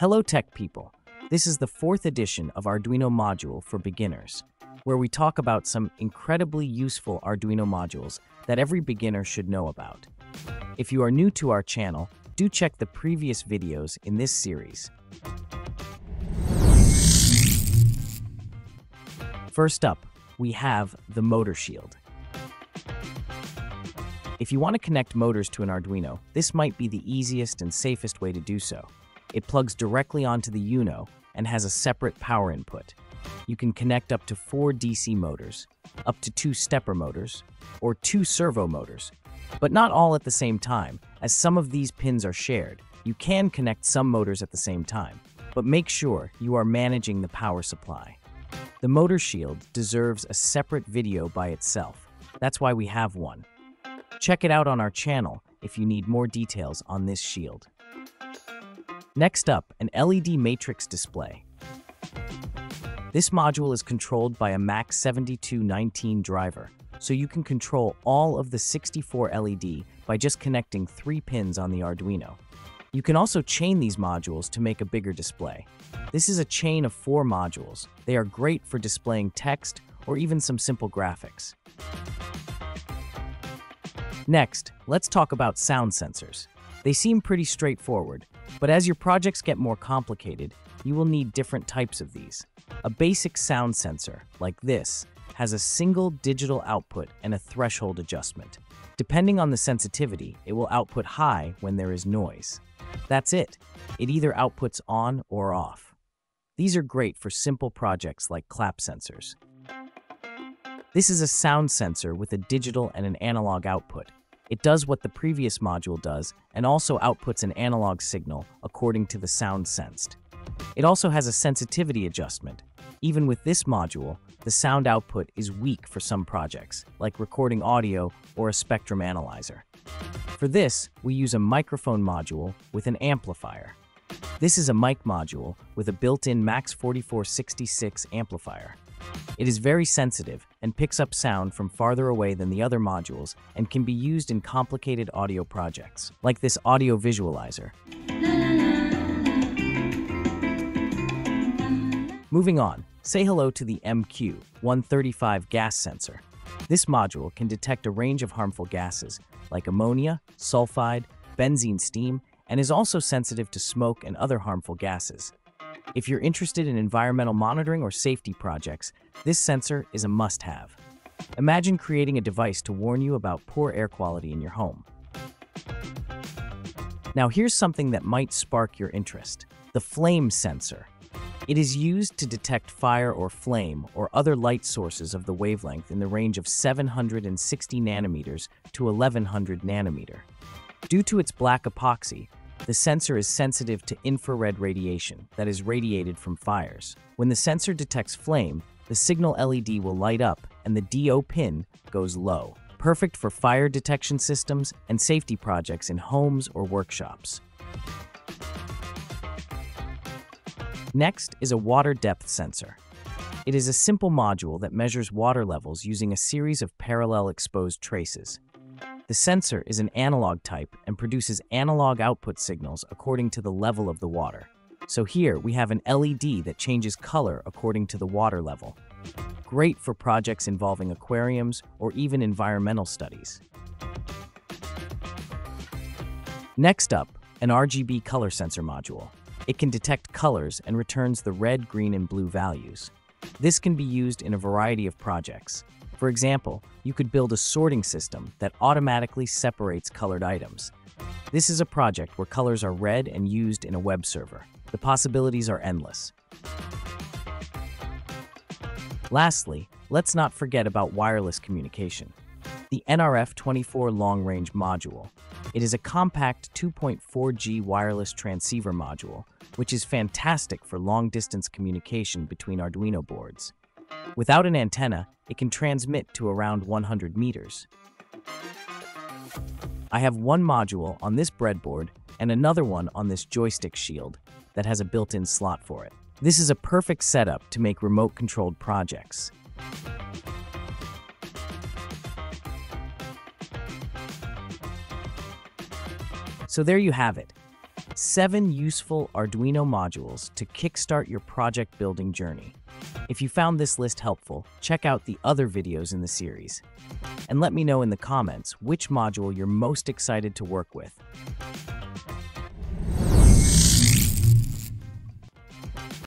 Hello tech people. This is the fourth edition of Arduino Module for Beginners, where we talk about some incredibly useful Arduino modules that every beginner should know about. If you are new to our channel, do check the previous videos in this series. First up, we have the motor shield. If you want to connect motors to an Arduino, this might be the easiest and safest way to do so. It plugs directly onto the Uno and has a separate power input. You can connect up to four DC motors, up to two stepper motors, or two servo motors, but not all at the same time, as some of these pins are shared. You can connect some motors at the same time, but make sure you are managing the power supply. The motor shield deserves a separate video by itself. That's why we have one. Check it out on our channel if you need more details on this shield. Next up, an LED matrix display. This module is controlled by a MAX7219 driver, so you can control all of the 64 LED by just connecting three pins on the Arduino. You can also chain these modules to make a bigger display. This is a chain of four modules. They are great for displaying text or even some simple graphics. Next, let's talk about sound sensors. They seem pretty straightforward, but as your projects get more complicated, you will need different types of these. A basic sound sensor, like this, has a single digital output and a threshold adjustment. Depending on the sensitivity, it will output high when there is noise. That's it. It either outputs on or off. These are great for simple projects like clap sensors. This is a sound sensor with a digital and an analog output. It does what the previous module does and also outputs an analog signal according to the sound sensed. It also has a sensitivity adjustment. Even with this module, the sound output is weak for some projects, like recording audio or a spectrum analyzer. For this, we use a microphone module with an amplifier. This is a mic module with a built-in MAX4466 amplifier. It is very sensitive and picks up sound from farther away than the other modules and can be used in complicated audio projects, like this audio visualizer. Moving on, say hello to the MQ135 gas sensor. This module can detect a range of harmful gases, like ammonia, sulfide, benzene steam, and is also sensitive to smoke and other harmful gases. If you're interested in environmental monitoring or safety projects, this sensor is a must-have. Imagine creating a device to warn you about poor air quality in your home. Now here's something that might spark your interest. The flame sensor. It is used to detect fire or flame or other light sources of the wavelength in the range of 760 nanometers to 1100 nanometer. Due to its black epoxy, the sensor is sensitive to infrared radiation that is radiated from fires. When the sensor detects flame, the signal LED will light up and the DO pin goes low, perfect for fire detection systems and safety projects in homes or workshops. Next is a water depth sensor. It is a simple module that measures water levels using a series of parallel exposed traces. The sensor is an analog type and produces analog output signals according to the level of the water. So here we have an LED that changes color according to the water level. Great for projects involving aquariums or even environmental studies. Next up, an RGB color sensor module. It can detect colors and returns the red, green, and blue values. This can be used in a variety of projects, for example, you could build a sorting system that automatically separates colored items. This is a project where colors are read and used in a web server. The possibilities are endless. Lastly, let's not forget about wireless communication. The NRF24 Long Range Module. It is a compact 2.4G wireless transceiver module, which is fantastic for long-distance communication between Arduino boards. Without an antenna, it can transmit to around 100 meters. I have one module on this breadboard and another one on this joystick shield that has a built-in slot for it. This is a perfect setup to make remote-controlled projects. So there you have it. 7 useful Arduino modules to kickstart your project building journey. If you found this list helpful, check out the other videos in the series. And let me know in the comments which module you're most excited to work with.